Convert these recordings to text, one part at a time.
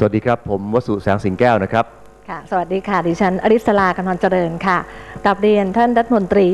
สวัสดีครับ ผมวสุแสงสิงแก้วนะครับ ค่ะสวัสดีค่ะ ดิฉันอริสลากำนันเจริญค่ะกลับเรียนท่านรัฐมนตรี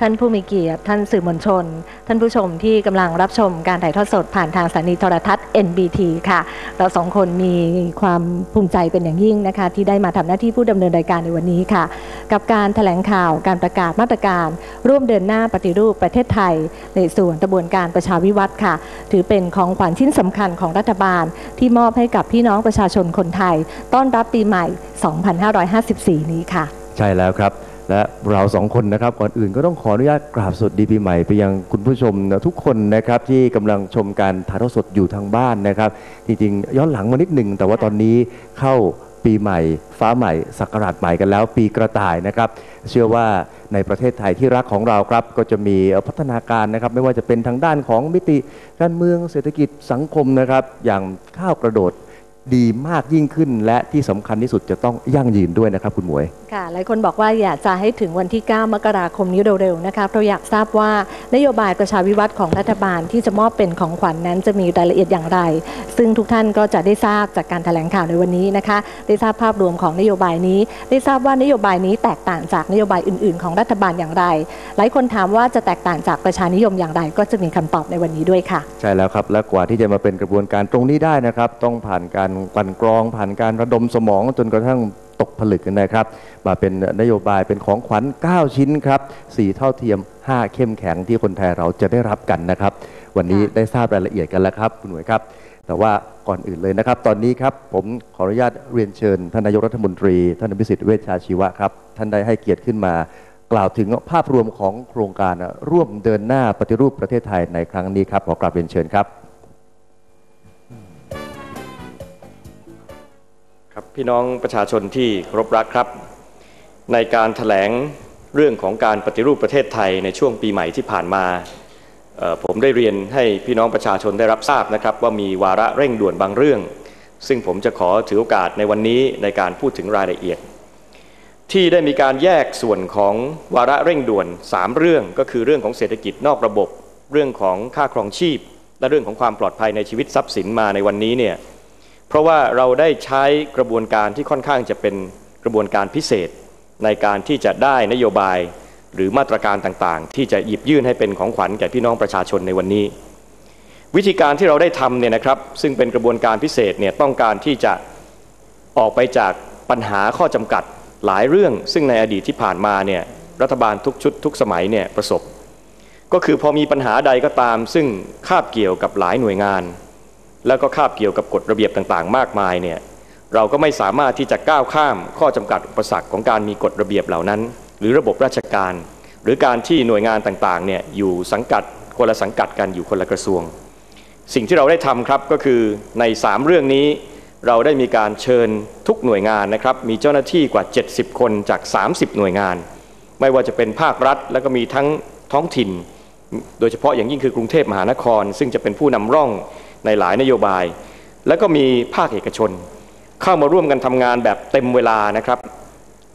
ท่านผู้มีเกียรติ ท่านสื่อมวลชน ท่านผู้ชมที่กำลังรับชมการถ่ายทอดสดผ่านทางสถานีโทรทัศน์ NBT ค่ะ เราสองคนมีความภูมิใจเป็นอย่างยิ่งนะคะ ที่ได้มาทำหน้าที่ผู้ดำเนินรายการในวันนี้ค่ะ กับการแถลงข่าวการประกาศมาตรการ ร่วมเดินหน้าปฏิรูปประเทศไทย ในส่วนกระบวนการประชาวิวัฒน์ค่ะ ถือเป็นของขวัญชิ้นสำคัญของรัฐบาล ที่มอบให้กับพี่น้องประชาชนคนไทย ต้อนรับปีใหม่2554 นี้ค่ะ ใช่แล้วครับ และเราสองคนนะครับก่อนอื่นก็ต้องขออนุญาตกราบสวัสดีปีใหม่ไปยังคุณผู้ชมทุกคนนะครับที่กำลังชมการถ่ายทอดสดอยู่ทางบ้านนะครับ จริงๆ ย้อนหลังมานิดหนึ่งแต่ว่าตอนนี้เข้าปีใหม่ฟ้าใหม่ศักราชใหม่กันแล้ว ปีกระต่ายนะครับ เชื่อว่าในประเทศไทยที่รักของเราครับ ก็จะมีพัฒนาการนะครับ ไม่ว่าจะเป็นทางด้านของมิติการเมืองเศรษฐกิจสังคมนะครับ อย่างข้าวกระโดด ดีมากยิ่งขึ้น และที่สำคัญที่สุดจะต้องยั่งยืนด้วยนะครับ คุณหมวย ค่ะ หลายคนบอกว่าอยากจะให้ถึงวันที่ 9 มกราคมนี้เร็วๆนะคะเพราะอยากทราบว่านโยบายประชาวิวัฒน์ของรัฐบาลที่จะมอบเป็นของขวัญนนั้นจะมีรายละเอียดอย่างไร ซึ่งทุกท่านก็จะได้ทราบจากการแถลงข่าวในวันนี้นะคะ ได้ทราบภาพรวมของนโยบายนี้ ได้ทราบว่านโยบายนี้แตกต่างจากนโยบายอื่น ๆ ของรัฐบาลอย่างไร หลายคนถามว่าจะแตกต่างจากประชานิยมอย่างไร ก็จะมีคำตอบในวันนี้ด้วยค่ะ ใช่แล้วครับ และกว่าที่จะมาเป็นกระบวนการตรงนี้ได้นะครับ ต้องผ่านการกันกรอง ผ่านการระดมสมองจนกระทั่งตกผลึกนะครับ มาเป็นนโยบายเป็นของขวัญ 9 ชิ้นครับ 4 เท่าเทียม 5 เข้มแข็งที่คนไทยเราจะได้รับกันนะครับ วันนี้ได้ทราบรายละเอียดกันแล้วครับคุณหน่วยครับ แต่ว่าก่อนอื่นเลยนะครับ ตอนนี้ครับผมขออนุญาตเรียนเชิญท่านนายกรัฐมนตรี ท่านอภิสิทธิ์เวชชาชีวะครับ ท่านได้ให้เกียรติขึ้นมา กล่าวถึงภาพรวมของโครงการร่วมเดินหน้าปฏิรูปประเทศไทยในครั้งนี้ครับขอกราบเรียนเชิญครับ ครับพี่น้องประชาชนที่รพรักครับ ในการถแถลงเรื่องของการปฏิรูปประเทศไทยในช่วงปีใหม่ที่ผ่านมาผมได้เรียนให้พี่น้องประชาชนได้รับทราบนะครับ ว่ามีวาระเร่งด่วนบางเรื่อง ซึ่งผมจะขอถือโอกาสในวันนี้ในการพูดถึงรายละเอียด ที่ได้มีการแยกส่วนของวาระเร่งด่วน 3 เรื่องก็คือเรื่องของเศรษฐกิจนอกระบบ เรื่องของค่าครองชีพ และเรื่องของความปลอดภัยในชีวิตทรัพย์สินมาในวันนี้เนี่ย ราะว่าเราได้ใช้กระบวนการที่ค่อนข้างจะเป็นกระบวนการพิเศษ ในการที่จะได้นโยบายหรือมาตรการต่างๆ ที่จะหยิบยื่นให้เป็นของขวัญแก่พี่น้องประชาชนในวันนี้ วิธีการที่เราได้ทำเนี่ยนะครับ ซึ่งเป็นกระบวนการพิเศษเนี่ยต้องการที่จะออกไปจากปัญหาข้อจำกัดหลายเรื่อง ซึ่งในอดีตที่ผ่านมาเนี่ยรัฐบาลทุกชุดทุกสมัยเนี่ยประสบ ก็คือพอมีปัญหาใดก็ตาม ซึ่งคาบเกี่ยวกับหลายหน่วยงาน แล้วก็คาบเกี่ยวกับกฎระเบียบต่างๆ มากมายเนี่ยเราก็ไม่สามารถที่จะก้าวข้ามข้อจำกัดอุปสรรคของการมีกฎระเบียบเหล่านั้น หรือระบบราชการ หรือการที่หน่วยงานต่างๆเนี่ยอยู่สังกัดคนละสังกัดกันอยู่คนละกระทรวง สิ่งที่เราได้ทำครับก็คือใน 3 เรื่องนี้ เราได้มีการเชิญทุกหน่วยงานนะครับมีเจ้าหน้าที่กว่า 70 คนจาก 30 หน่วยงาน ไม่ว่าจะเป็นภาครัฐ แล้วก็มีทั้งท้องถิ่น โดยเฉพาะอย่างยิ่งคือกรุงเทพมหานคร ซึ่งจะเป็นผู้นำร่อง ในหลายนโยบาย แล้วก็มีภาคเอกชน เข้ามาร่วมกันทำงานแบบเต็มเวลานะครับ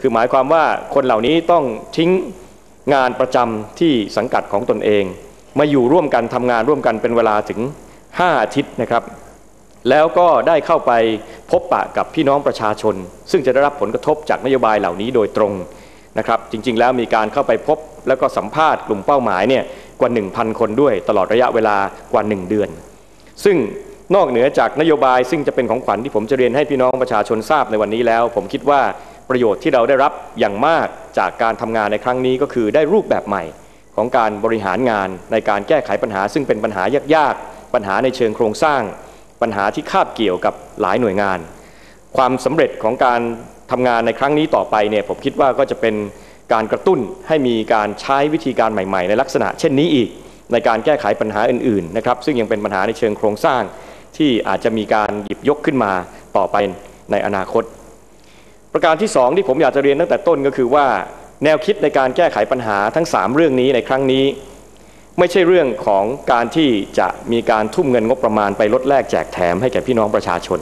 คือหมายความว่าคนเหล่านี้ต้องทิ้งงานประจำที่สังกัดของตนเอง มาอยู่ร่วมกันทำงานร่วมกันเป็นเวลาถึง 5 อาทิตย์นะครับ แล้วก็ได้เข้าไปพบปะกับพี่น้องประชาชน ซึ่งจะได้รับผลกระทบจากนโยบายเหล่านี้โดยตรงนะครับ จริงๆ แล้วมีการเข้าไปพบแล้วก็สัมภาษณ์กลุ่มเป้าหมายเนี่ยกว่า 1,000 คนด้วยตลอดระยะเวลากว่า 1 เดือน ซึ่งนอกเหนือจากนโยบายซึ่งจะเป็นของขวัญที่ผมจะเรียนให้พี่น้องประชาชนทราบในวันนี้แล้ว ผมคิดว่าประโยชน์ที่เราได้รับอย่างมากจากการทำงานในครั้งนี้ก็คือได้รูปแบบใหม่ของการบริหารงานในการแก้ไขปัญหา ซึ่งเป็นปัญหายากๆ ปัญหาในเชิงโครงสร้าง ปัญหาที่คาบเกี่ยวกับหลายหน่วยงาน ความสำเร็จของการทำงานในครั้งนี้ต่อไปเนี่ยผมคิดว่าก็จะเป็นการกระตุ้นให้มีการใช้วิธีการใหม่ ๆ ในลักษณะเช่นนี้อีก ในการแก้ไขปัญหาอื่นๆนะครับซึ่งยังเป็นปัญหาในเชิงโครงสร้าง ที่อาจจะมีการหยิบยกขึ้นมาต่อไปในอนาคต ประการที่สองที่ผมอยากจะเรียนตั้งแต่ต้นก็คือว่า แนวคิดในการแก้ไขปัญหาทั้ง 3 เรื่องนี้ในครั้งนี้ ไม่ใช่เรื่องของการที่จะมีการทุ่มเงินงบประมาณไปลดแลกแจกแถมให้แก่พี่น้องประชาชน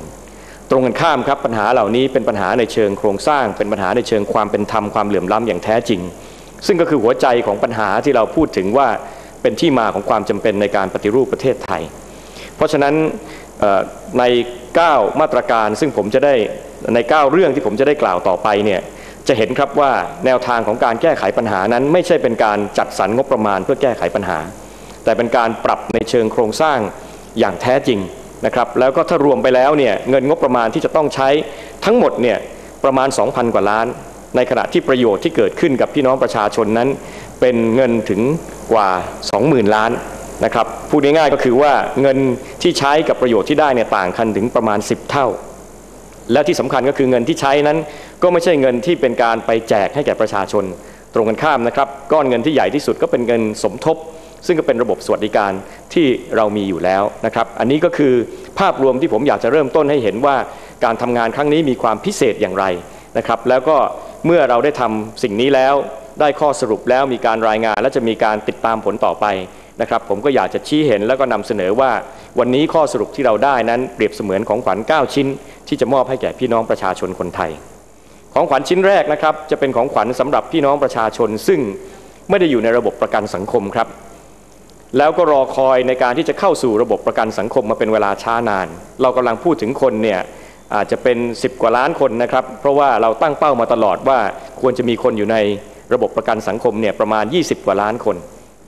ตรงกันข้ามครับปัญหาเหล่านี้เป็นปัญหาในเชิงโครงสร้าง เป็นปัญหาในเชิงความเป็นธรรมความเหลื่อมล้ำอย่างแท้จริง ซึ่งก็คือหัวใจของปัญหาที่เราพูดถึงว่า เป็นที่มาของความจำเป็นในการปฏิรูปประเทศไทย เพราะฉะนั้นใน 9 มาตรการซึ่งผมจะได้ใน 9 เรื่องที่ผมจะได้กล่าวต่อไปเนี่ยจะเห็นครับว่าแนวทางของการแก้ไขปัญหานั้น ไม่ใช่เป็นการจัดสรรงบประมาณเพื่อแก้ไขปัญหา แต่เป็นการปรับในเชิงโครงสร้างอย่างแท้จริงนะครับแล้วก็ถ้ารวมไปแล้วเนี่ยเงินงบประมาณที่จะต้องใช้ทั้งหมดเนี่ยประมาณ 2,000 กว่าล้าน ในขณะที่ประโยชน์ที่เกิดขึ้นกับพี่น้องประชาชนนั้น เป็นเงินถึง กว่า 20,000 ล้านนะครับพูดง่ายๆก็คือว่าเงินที่ใช้กับประโยชน์ที่ได้เนี่ยต่างกันถึงประมาณ 10 เท่า และที่สำคัญก็คือเงินที่ใช้นั้น ก็ไม่ใช่เงินที่เป็นการไปแจกให้แก่ประชาชน ตรงกันข้ามนะครับก้อนเงินที่ใหญ่ที่สุดก็เป็นเงินสมทบ ซึ่งก็เป็นระบบสวัสดิการที่เรามีอยู่แล้วนะครับอันนี้ก็คือภาพรวมที่ผมอยากจะเริ่มต้นให้เห็นว่าการทำงานครั้งนี้มีความพิเศษอย่างไรนะครับแล้วก็เมื่อเราได้ทำสิ่งนี้แล้ว ได้ข้อสรุปแล้วมีการรายงาน และจะมีการติดตามผลต่อไปนะครับผมก็อยากจะชี้เห็นแล้วก็นำเสนอว่า วันนี้ข้อสรุปที่เราได้นั้นเปรียบเสมือนของขวัญ 9 ชิ้น ที่จะมอบให้แก่พี่น้องประชาชนคนไทย ของขวัญชิ้นแรกนะครับจะเป็นของขวัญสำหรับพี่น้องประชาชน ซึ่งไม่ได้อยู่ในระบบประกันสังคมครับ แล้วก็รอคอยในการที่จะเข้าสู่ระบบประกันสังคมมาเป็นเวลาช้านาน เรากำลังพูดถึงคนเนี่ยอาจจะเป็น 10 กว่าล้านคนนะครับเพราะว่าเราตั้งเป้ามาตลอดว่าควรจะมีคนอยู่ใน ระบบประกันสังคมเนี่ยประมาณ 20 กว่าล้านคน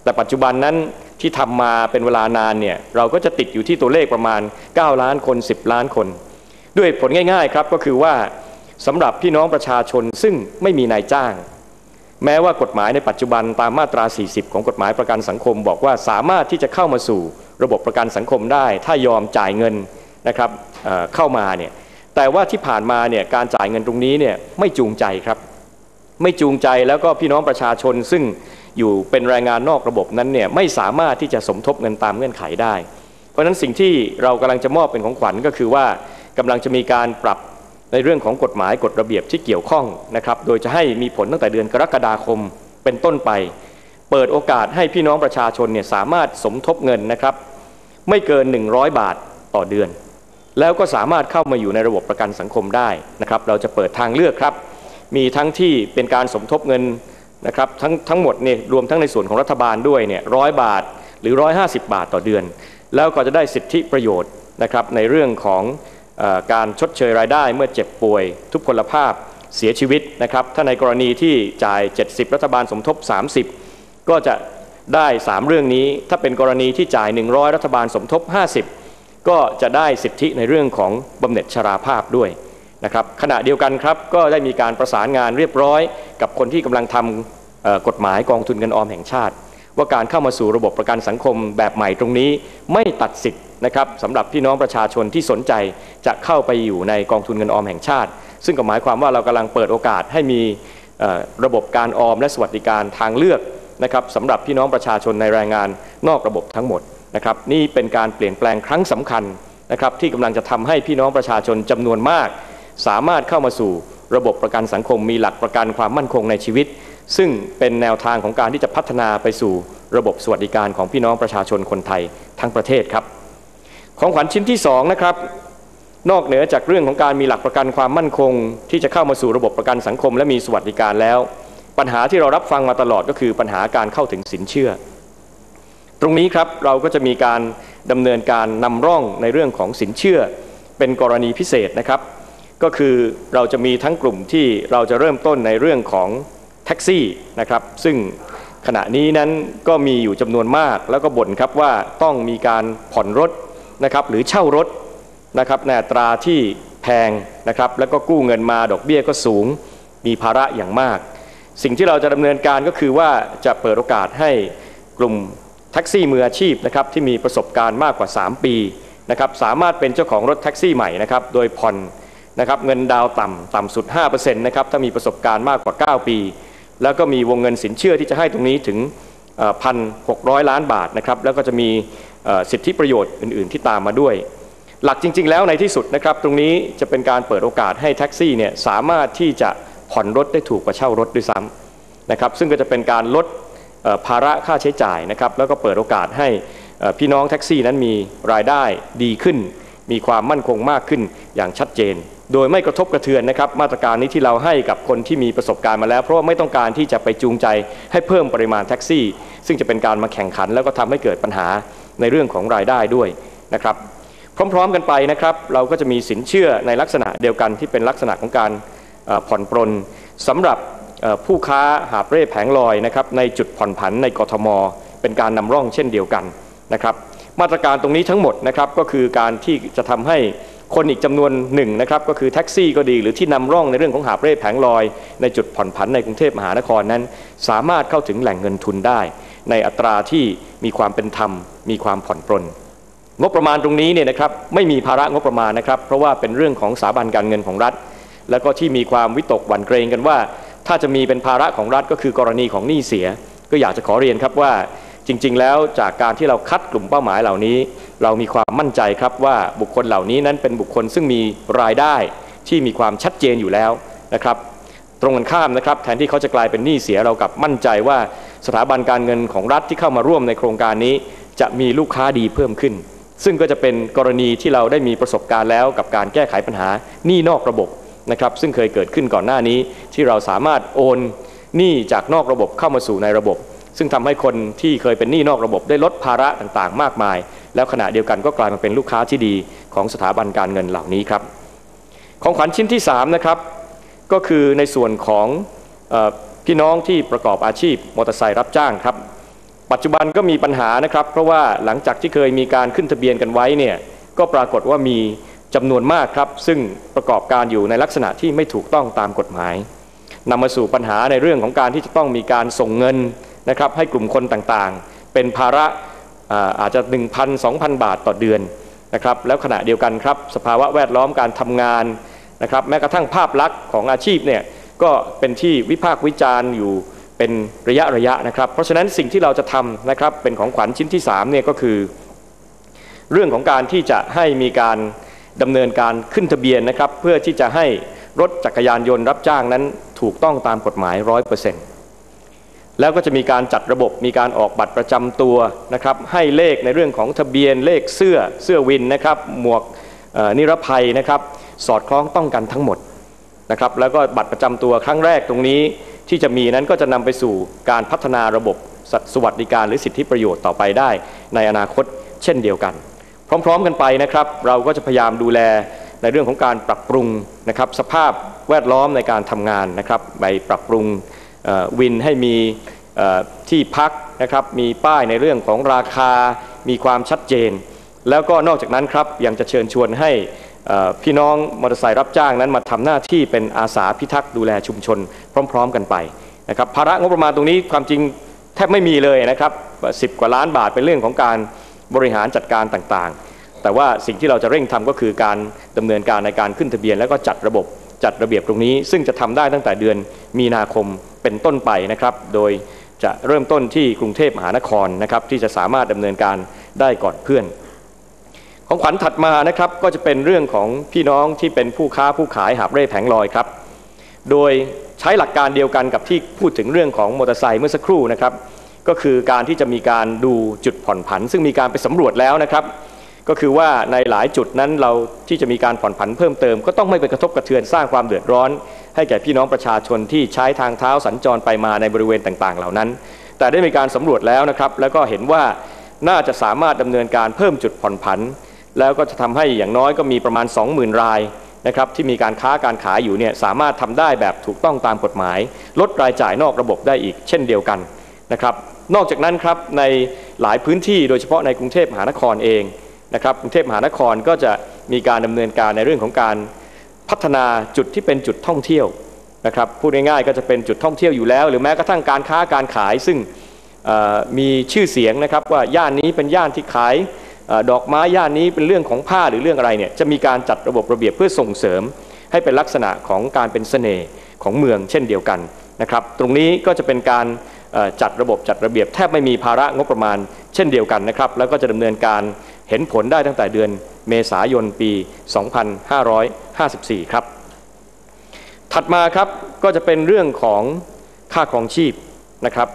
แต่ปัจจุบันนั้นที่ทำมาเป็นเวลานานเนี่ยเราก็จะติดอยู่ที่ตัวเลขประมาณ 9 ล้านคน 10 ล้านคน ด้วยผลง่ายๆครับก็คือว่าสำหรับพี่น้องประชาชนซึ่งไม่มีนายจ้าง แม้ว่ากฎหมายในปัจจุบันตามมาตรา 40 ของกฎหมายประกันสังคม บอกว่าสามารถที่จะเข้ามาสู่ระบบประกันสังคมได้ ถ้ายอมจ่ายเงินนะครับเเข้ามาเนี่ยแต่ว่าที่ผ่านมาเนี่ยการจ่ายเงินตรงนี้เนี่ยไม่จูงใจครับ ไม่จูงใจแล้วก็พี่น้องประชาชน ซึ่งอยู่เป็นแรงงานนอกระบบนั้นเนี่ยไม่สามารถที่จะสมทบเงินตามเงื่อนไขได้ เพราะฉะนั้นสิ่งที่เรากำลังจะมอบเป็นของขวัญก็คือว่ากำลังจะมีการปรับในเรื่องของกฎหมายกฎระเบียบที่เกี่ยวข้องนะครับ โดยจะให้มีผลตั้งแต่เดือนกรกฎาคมเป็นต้นไป เปิดโอกาสให้พี่น้องประชาชนเนี่ยสามารถสมทบเงินนะครับ ไม่เกิน 100 บาทต่อเดือน แล้วก็สามารถเข้ามาอยู่ในระบบประกันสังคมได้นะครับ เราจะเปิดทางเลือกครับ มีทั้งที่เป็นการสมทบเงินนะครับทั้งทั้งหมดเนี่ยรวมทั้งในส่วนของรัฐบาลด้วยเนี่ยร้อยบาทหรือ 150 บาทต่อเดือน แล้วก็จะได้สิทธิประโยชน์นะครับในเรื่องของออการชดเชยรายได้เมื่อเจ็บป่วย ทุพพลภาพเสียชีวิตนะครับถ้าในกรณีที่จ่าย 70 รัฐบาลสมทบ 30 ก็จะได้ 3 เรื่องนี้ ถ้าเป็นกรณีที่จ่าย 100 รัฐบาลสมทบ 50 ก็จะได้สิทธิในเรื่องของบำเหน็จชราภาพด้วย นะครับขณะเดียวกันครับก็ได้มีการประสานงานเรียบร้อย กับคนที่กำลังทำเอ่อกฎหมายกองทุนเงินออมแห่งชาติ ว่าการเข้ามาสู่ระบบประกันสังคมแบบใหม่ตรงนี้ไม่ตัดสิทธิ์นะครับสำหรับพี่น้องประชาชนที่สนใจจะเข้าไปอยู่ในกองทุนเงินออมแห่งชาติ ซึ่งก็หมายความว่าเรากำลังเปิดโอกาสให้มีระบบการออมและสวัสดิการทางเลือกนะครับสำหรับพี่น้องประชาชนในแรงงานนอกระบบทั้งหมดนะครับนี่เป็นการเปลี่ยนแปลงครั้งสำคัญนะครับที่กำลังจะทำให้พี่น้องประชาชนจำนวนมาก สามารถเข้ามาสู่ระบบประกันสังคมมีหลักประกันความมั่นคงในชีวิต ซึ่งเป็นแนวทางของการที่จะพัฒนาไปสู่ระบบสวัสดิการของพี่น้องประชาชนคนไทยทั้งประเทศครับ ของขวัญชิ้นที่สองนะครับนอกเหนือจากเรื่องของการมีหลักประกันความมั่นคง ที่จะเข้ามาสู่ระบบประกันสังคมและมีสวัสดิการแล้ว ปัญหาที่เรารับฟังมาตลอดก็คือปัญหาการเข้าถึงสินเชื่อ ตรงนี้ครับเราก็จะมีการดำเนินการนำร่องในเรื่องของสินเชื่อ เป็นกรณีพิเศษนะครับ ก็คือเราจะมีทั้งกลุ่มที่เราจะเริ่มต้นในเรื่องของแท็กซี่นะครับ ซึ่งขณะนี้นั้นก็มีอยู่จำนวนมากแล้วก็บ่นครับว่าต้องมีการผ่อนรถนะครับหรือเช่ารถนะครับในตราที่แพงนะครับแล้วก็กู้เงินมาดอกเบี้ยก็สูง มีภาระอย่างมาก สิ่งที่เราจะดำเนินการก็คือว่าจะเปิดโอกาสให้กลุ่มแท็กซี่มืออาชีพนะครับที่มีประสบการณ์มากกว่า 3 ปีนะครับสามารถเป็นเจ้าของรถแท็กซี่ใหม่นะครับโดยผ่อน นะครับเงินดาวต่ำต่ำสุด5%นะครับถ้ามีประสบการณ์มากกว่า 9 ปี แล้วก็มีวงเงินสินเชื่อที่จะให้ตรงนี้ถึงพันหกล้านบาทนะครับแล้วก็จะมีสิทธิประโยชน์อื่น ๆ ที่ตามมาด้วย หลักจริง ๆ แล้วในที่สุดนะครับตรงนี้จะเป็นการเปิดโอกาสให้แท็กซี่เนี่ยสามารถที่จะผ่อนรถได้ถูกกว่าเช่ารถด้วยซ้ำนะครับซึ่งก็จะเป็นการลดภาระค่าใช้จ่ายนะครับแล้วก็เปิดโอกาสให้พี่น้องแท็กซี่นั้นมีรายได้ดีขึ้น มีความมั่นคงมากขึ้นอย่างชัดเจน โดยไม่กระทบกระเทือนนะครับมาตรการนี้ที่เราให้กับคนที่มีประสบการณ์มาแล้ว เพราะว่าไม่ต้องการที่จะไปจูงใจให้เพิ่มปริมาณแท็กซี่ ซึ่งจะเป็นการมาแข่งขัน แล้วก็ทำให้เกิดปัญหาในเรื่องของรายได้ด้วยนะครับพร้อมๆกันไปนะครับเราก็จะมีสินเชื่อในลักษณะเดียวกันที่เป็นลักษณะของการผ่อนปรนสำหรับผู้ค้าหาเร่แผงลอยนะครับในจุดผ่อนผันในกทม เป็นการนำร่องเช่นเดียวกันนะครับมาตรการตรงนี้ทั้งหมดนะครับก็คือการที่จะทำให้ คนอีกจำนวนหนึ่งนะครับก็คือแท็กซี่ก็ดี หรือที่นำร่องในเรื่องของหาบเร่แผงลอย ในจุดผ่อนผันในกรุงเทพมหานครนั้น สามารถเข้าถึงแหล่งเงินทุนได้ ในอัตราที่มีความเป็นธรรม มีความผ่อนปรนงบประมาณตรงนี้เนี่ยนะครับไม่มีภาระงบประมาณนะครับ เพราะว่าเป็นเรื่องของสถาบันการเงินของรัฐ แล้วก็ที่มีความวิตกหวั่นเกรงกันว่า ถ้าจะมีเป็นภาระของรัฐก็คือกรณีของหนี้เสีย ก็อยากจะขอเรียนครับว่า จริงๆ แล้วจากการที่เราคัดกลุ่มเป้าหมายเหล่านี้ เรามีความมั่นใจครับว่าบุคคลเหล่านี้นั้นเป็นบุคคลซึ่งมีรายได้ที่มีความชัดเจนอยู่แล้วนะครับตรงกันข้ามนะครับแทนที่เขาจะกลายเป็นหนี้เสียเรากับมั่นใจว่าสถาบันการเงินของรัฐที่เข้ามาร่วมในโครงการนี้ จะมีลูกค้าดีเพิ่มขึ้น ซึ่งก็จะเป็นกรณีที่เราได้มีประสบการณ์แล้วกับการแก้ไขปัญหาหนี้นอกระบบนะครับซึ่งเคยเกิดขึ้นก่อนหน้านี้ที่เราสามารถโอนหนี้จากนอกระบบเข้ามาสู่ในระบบ ซึ่งทำให้คนที่เคยเป็นหนี้นอกระบบได้ลดภาระต่างๆ มากมาย แล้วขณะเดียวกันก็กลายมาเป็นลูกค้าที่ดีของสถาบันการเงินเหล่านี้ครับ ของขวัญชิ้นที่3นะครับก็คือในส่วนของอพี่น้องที่ประกอบอาชีพมอเตอร์ไซค์รับจ้างครับ ปัจจุบันก็มีปัญหานะครับ เพราะว่าหลังจากที่เคยมีการขึ้นทะเบียนกันไว้เนี่ยก็ปรากฏว่ามีจำนวนมากครับ ซึ่งประกอบการอยู่ในลักษณะที่ไม่ถูกต้องตามกฎหมายนำมาสู่ปัญหาในเรื่องของการที่จะต้องมีการส่งเงิน นะครับให้กลุ่มคนต่างๆ เป็นภาระอาอาจจะ 1,000 2,000 บาทต่อเดือนนะครับแล้วขณะเดียวกันครับสภาวะแวดล้อมการทำงานนะครับแม้กระทั่งภาพลักษณ์ของอาชีพเนี่ยก็เป็นที่วิพากษ์วิจารณ์อยู่เป็นระยะระยะนะครับ เพราะฉะนั้นสิ่งที่เราจะทำนะครับเป็นของขวัญชิ้นที่3เนี่ยก็คือ เรื่องของการที่จะให้มีการดำเนินการขึ้นทะเบียนนะครับ เพื่อที่จะให้รถจักรยานยนต์รับจ้างนั้นถูกต้องตามกฎหมาย 100% แล้วก็จะมีการจัดระบบมีการออกบัตรประจำตัวนะครับให้เลขในเรื่องของทะเบียนเลขเสื้อเสื้อวินนะครับหมวกนิรภัยนะครับสอดคล้องต้องกันทั้งหมดนะครับแล้วก็บัตรประจำตัวครั้งแรกตรงนี้ที่จะมีนั้นก็จะนำไปสู่การพัฒนาระบบสวัสดิการหรือสิทธิประโยชน์ต่อไปได้ ในอนาคตเช่นเดียวกัน พร้อม ๆ กันไปนะครับ เราก็จะพยายามดูแลในเรื่องของการปรับปรุงนะครับสภาพแวดล้อมในการทำงานนะครับไปปรับปรุง วินให้มีที่พักนะครับมีป้ายในเรื่องของราคามีความชัดเจน แล้วก็นอกจากนั้นครับยังจะเชิญชวนให้พี่น้องมอเตอร์ไซค์รับจ้างนั้นมาทำหน้าที่เป็นอาสาพิทักษ์ดูแลชุมชนพร้อม ๆ กันไปนะครับภาระงบประมาณตรงนี้ความจริงแทบไม่มีเลยนะครับสิบกว่าล้านบาทเป็นเรื่องของการบริหารจัดการต่างๆ แต่ว่าสิ่งที่เราจะเร่งทำก็คือการดำเนินการในการขึ้นทะเบียน แล้วก็จัดระบบ จัดระเบียบตรงนี้ ซึ่งจะทำได้ตั้งแต่เดือนมีนาคมเป็นต้นไปนะครับ โดยจะเริ่มต้นที่กรุงเทพมหานครนะครับที่จะสามารถดำเนินการได้ก่อนเพื่อน ของขวัญถัดมานะครับก็จะเป็นเรื่องของพี่น้องที่เป็นผู้ค้าผู้ขายหาบเร่แผงลอยครับ โดยใช้หลักการเดียวกันกับที่พูดถึงเรื่องของมอเตอร์ไซค์เมื่อสักครู่นะครับ ก็คือการที่จะมีการดูจุดผ่อนผัน ซึ่งมีการไปสำรวจแล้วนะครับ ก็คือว่าในหลายจุดนั้นเราที่จะมีการผ่อนผันเพิ่มเติม ก็ต้องไม่ไปกระทบกระเทือนสร้างความเดือดร้อน ให้แก่พี่น้องประชาชนที่ใช้ทางเท้าสัญจรไปมาในบริเวณต่างๆ เหล่านั้น แต่ได้มีการสำรวจแล้วนะครับแล้วก็เห็นว่าน่าจะสามารถดำเนินการเพิ่มจุดผ่อนผัน แล้วก็จะทำให้อย่างน้อยก็มีประมาณ 20,000 รายนะครับที่มีการค้าการขายอยู่เนี่ยสามารถทำได้แบบถูกต้องตามกฎหมาย ลดรายจ่ายนอกระบบได้อีกเช่นเดียวกันนะครับนอกจากนั้นครับในหลายพื้นที่โดยเฉพาะในกรุงเทพมหานครเอง นะครับกรุงเทพมหานครก็จะมีการดำเนินการในเรื่องของการพัฒนาจุดที่เป็นจุดท่องเที่ยวนะครับพูดง่ายๆก็จะเป็นจุดท่องเที่ยวอยู่แล้ว หรือแม้กระทั่งการค้าการขายซึ่งมีชื่อเสียงนะครับว่าย่านนี้เป็นย่านที่ขายอดอกไม้ย่านนี้เป็นเรื่องของผ้าหรือเรื่องอะไรเนี่ยจะมีการจัดระบบระเบียบเพื่อส่งเสริม ให้เป็นลักษณะของการเป็นเสน่ห์ของเมืองเช่นเดียวกันนะครับตรงนี้ก็จะเป็นการจัดระบบจัดระเบียบแทบไม่มีภาระงบประมาณเช่นเดียวกันนะครับแล้วก็จะดำเนินการ เห็นผลได้ตั้งแต่เดือนเมษายนปี 2554 ครับ ถัดมาครับก็จะเป็นเรื่องของค่าครองชีพนะครับ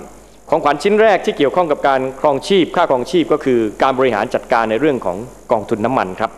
ของขวัญชิ้นแรกที่เกี่ยวข้องกับการครองชีพ ค่าครองชีพก็คือการบริหารจัดการในเรื่องของกองทุนน้ำมันครับ